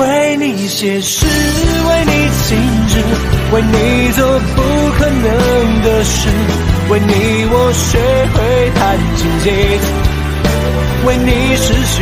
为你写诗，为你静止，为你做不可能的事，为你我学会弹琴键，为你失去